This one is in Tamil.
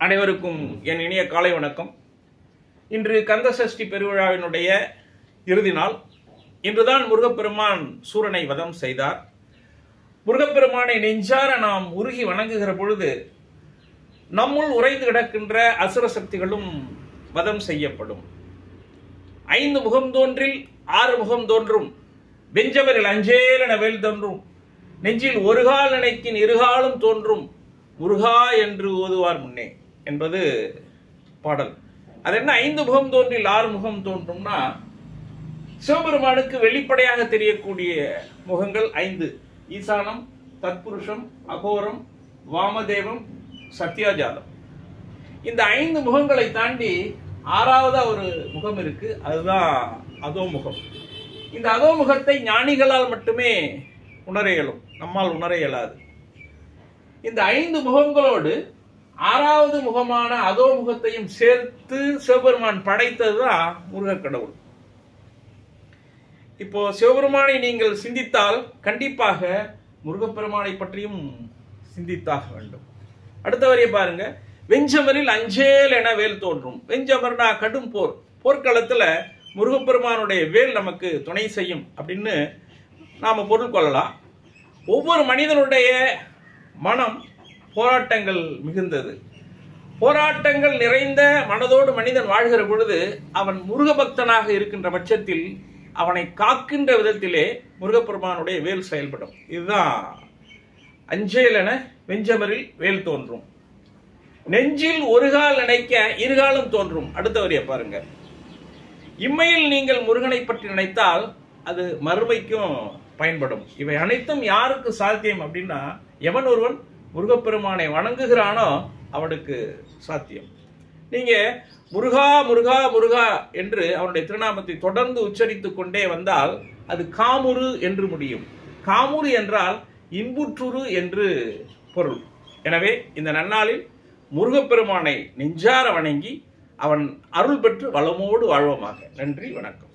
அனைவருக்கும் என் இனிய காலை வணக்கம். இன்று கந்தசஷ்டி பெருவிழாவினுடைய இறுதி நாள். இன்றுதான் முருகப்பெருமான் சூரனை வதம் செய்தார். முருகப்பெருமானை நெஞ்சார நாம் உருகி வணங்குகிற பொழுது நம்முள் உறைந்து கிடக்கின்ற அசுர சக்திகளும் வதம் செய்யப்படும். ஐந்து முகம் தோன்றில் ஆறு முகம் தோன்றும். வெஞ்சவரில் அஞ்சேலென வேல் தோன்றும். நெஞ்சில் ஒரு கால் நினைக்கின் இருகாலும் தோன்றும். முருகா என்று ஓதுவார் முன்னே. என்பது பாடல். அது என்ன ஐந்து முகம் தோன்றில் ஆறு முகம் தோன்றும்னா சிவபெருமானுக்கு வெளிப்படையாக தெரியக்கூடிய முகங்கள் ஐந்து. ஈசானம் தத்புருஷம் அகோரம் வாமதேவம் சத்யாஜாதம். இந்த ஐந்து முகங்களை தாண்டி ஆறாவதா ஒரு முகம் இருக்கு அதுதான் அதோ முகம். இந்த அதோமுகத்தை ஞானிகளால் மட்டுமே உணர இயலும். நம்மால் உணர இயலாது. இந்த ஐந்து முகங்களோடு ஆறாவது முகமான அதோ முகத்தையும் சேர்த்து சிவபெருமான் படைத்ததுதான் முருகக் கடவுள். இப்போ சிவபெருமானை நீங்கள் சிந்தித்தால் கண்டிப்பாக முருகப்பெருமானை பற்றியும் சிந்தித்தாக வேண்டும். அடுத்த வரியை பாருங்க. வெஞ்சமரில் அஞ்சேல் என வேல் தோன்றும். வெஞ்சமர்னா கடும் போர். போர்க்களத்தில் முருகப்பெருமானுடைய வேல் நமக்கு துணை செய்யும் அப்படின்னு நாம் பொருள் கொள்ளலாம். ஒவ்வொரு மனிதனுடைய மனம் போராட்டங்கள் மிகுந்தது. போராட்டங்கள் நிறைந்த மனதோடு மனிதன் வாழ்கிற பொழுது அவன் முருகபக்தனாக இருக்கின்ற பட்சத்தில் அவனை காக்கின்ற விதத்திலே முருகப்பெருமானுடைய வேல் செயல்படும். இதுதான் அஞ்சேல் என வெஞ்சமரில் வேல் தோன்றும். நெஞ்சில் ஒரு கால் நினைக்க இருகாலும் தோன்றும். அடுத்த வரிய பாருங்க. இம்மையில் நீங்கள் முருகனை பற்றி நினைத்தால் அது மறுமைக்கும் பயன்படும். இவை அனைத்தும் யாருக்கு சாத்தியம் அப்படின்னா எவன் ஒருவன்? முருகப்பெருமானை வணங்குகிறானோ அவனுக்கு சாத்தியம். நீங்க முருகா முருகா முருகா என்று அவனுடைய திருநாமத்தை தொடர்ந்து உச்சரித்துக் கொண்டே வந்தால் அது காமுரு என்று முடியும். காமுரு என்றால் இன்புற்றுரு என்று பொருள். எனவே இந்த நன்னாளில் முருகப்பெருமானை நெஞ்சார வணங்கி அவன் அருள் பெற்று வளமோடு வாழ்வோமாக. நன்றி வணக்கம்.